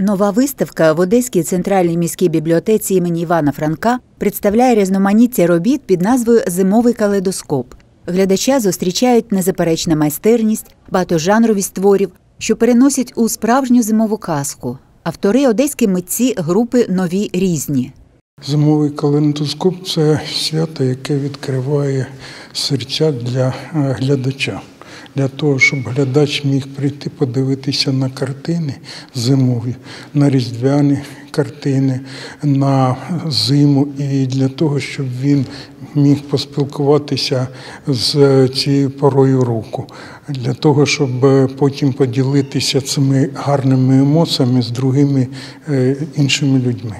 Нова виставка в Одеській центральній міській бібліотеці імені Івана Франка представляє різноманіття робіт під назвою Зимовий калейдоскоп. Глядача зустрічають незаперечна майстерність, багатожанровість творів, що переносять у справжню зимову казку. Автори одеські митці групи Нові різні. Зимовий калейдоскоп – це свято, яке відкриває серця для е, глядача. Для того, щоб глядач міг прийти подивитися на картини зимові, на різдвяні картини, на зиму, і для того, щоб він міг поспілкуватися з цією порою року, для того, щоб потім поділитися цими гарними емоціями з другими е, іншими людьми.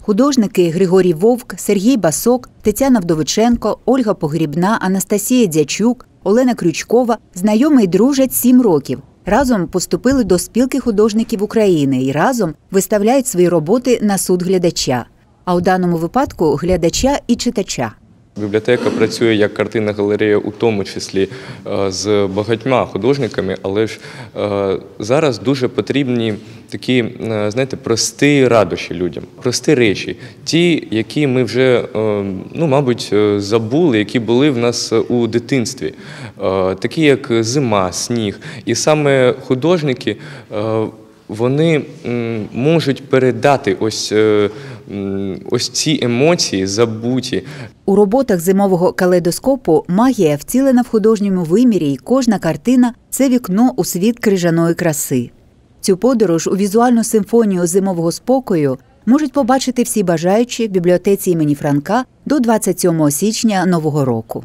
Художники Григорій Вовк, Сергій Басок, Тетяна Вдовиченко, Ольга Погрібна, Анастасія Дячук, Олена Крючкова знайомі й дружать сім років. Разом поступили до спілки художників України і разом виставляють свої роботи на суд глядача. А у даному випадку глядача і читача. Бібліотека працює як картинна галерея, у тому числі е, з багатьма художниками, але ж е, зараз дуже потрібні такі, е, знаєте, прості радощі людям, прості речі, ті, які ми вже, ну, мабуть, забули, які були в нас у дитинстві, такі як зима, сніг. І саме художники вони можуть передати ось ось ці емоції забуті. У роботах зимового калейдоскопу магія вцілена в художньому вимірі, і кожна картина це вікно у світ крижаної краси. Цю подорож у візуальну симфонію зимового спокою можуть побачити всі бажаючі в бібліотеці імені Франка до 27 січня нового року.